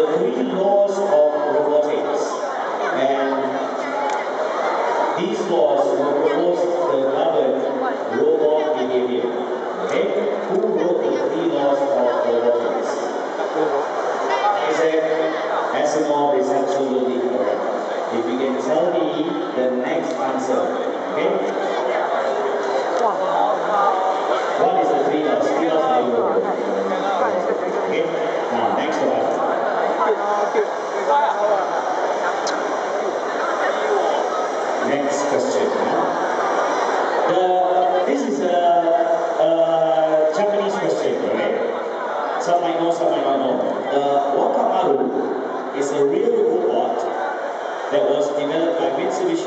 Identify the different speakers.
Speaker 1: the three laws of robotics. And these laws were proposed to govern robot behavior. Okay? Who wrote the three laws of robotics? Isaac Asimov is absolutely correct. If you can tell me the next answer, Next question. The, this is a, a Japanese question, right? Some might know, some might not know. The Wakamaru is a real robot that was developed by Mitsubishi